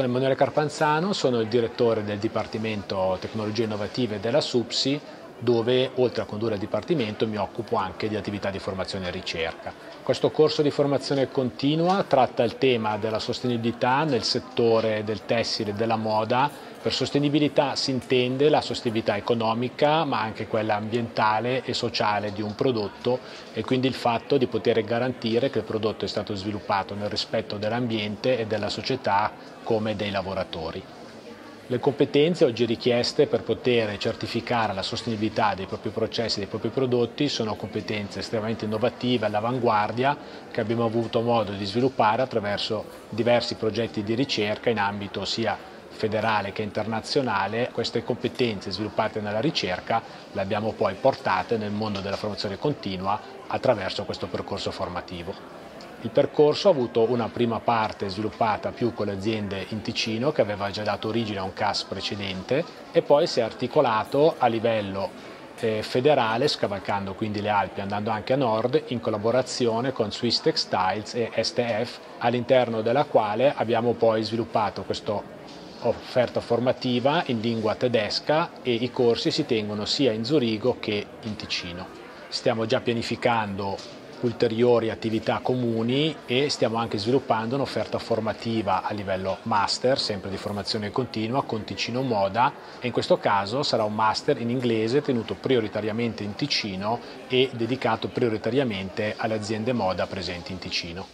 Sono Emanuele Carpanzano, sono il direttore del Dipartimento Tecnologie Innovative della SUPSI, dove oltre a condurre il Dipartimento mi occupo anche di attività di formazione e ricerca. Questo corso di formazione continua tratta il tema della sostenibilità nel settore del tessile e della moda. Per sostenibilità si intende la sostenibilità economica ma anche quella ambientale e sociale di un prodotto e quindi il fatto di poter garantire che il prodotto è stato sviluppato nel rispetto dell'ambiente e della società come dei lavoratori. Le competenze oggi richieste per poter certificare la sostenibilità dei propri processi e dei propri prodotti sono competenze estremamente innovative, all'avanguardia, che abbiamo avuto modo di sviluppare attraverso diversi progetti di ricerca in ambito sia federale che internazionale. Queste competenze sviluppate nella ricerca le abbiamo poi portate nel mondo della formazione continua attraverso questo percorso formativo. Il percorso ha avuto una prima parte sviluppata più con le aziende in Ticino che aveva già dato origine a un CAS precedente e poi si è articolato a livello eh, federale, scavalcando quindi le Alpi andando anche a nord in collaborazione con Swiss Textiles e STF all'interno della quale abbiamo poi sviluppato questa offerta formativa in lingua tedesca e i corsi si tengono sia in Zurigo che in Ticino. Stiamo già pianificando ulteriori attività comuni e stiamo anche sviluppando un'offerta formativa a livello master, sempre di formazione continua, con Ticino Moda e in questo caso sarà un master in inglese tenuto prioritariamente in Ticino e dedicato prioritariamente alle aziende moda presenti in Ticino.